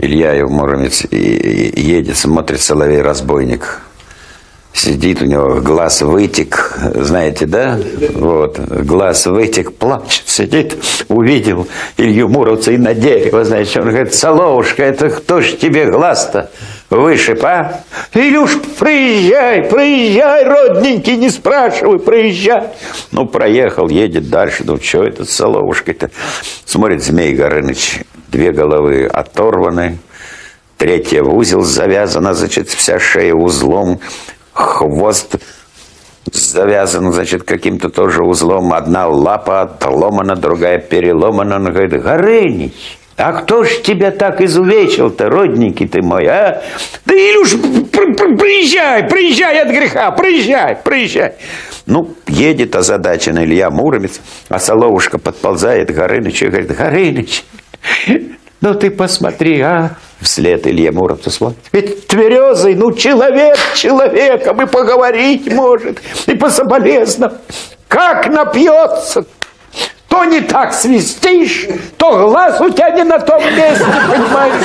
Илья Муромец и- и- едет, смотрит соловей-разбойник. Сидит у него, глаз вытек, знаете, да? Вот, глаз вытек, плачет, сидит, увидел Илью Муромца и на дерево, знаете, он говорит, Соловушка, это кто ж тебе глаз-то вышиб, а? Илюш, проезжай, проезжай, родненький, не спрашивай, проезжай. Ну, проехал, едет дальше, ну, что этот Соловушка-то? Смотрит Змей Горыныч, две головы оторваны, Третья в узел завязана, значит, вся шея узлом, хвост завязан, значит, каким-то тоже узлом. Одна лапа отломана, другая переломана. Он говорит, Горынич, а кто ж тебя так изувечил-то, родненький ты мой, а? Илюш, пр- пр- приезжай, приезжай от греха, приезжай, приезжай. Ну, едет озадаченный Илья Муромец, а Соловушка подползает к Горынычу и говорит, Горыныч, ну ты посмотри, а? Вслед Илья Муромцу смотрит. Ведь тверезый, ну человек человеком и поговорить может, и по соболезнам. Как напьется, то не так свистишь, то глаз у тебя не на том месте, понимаешь?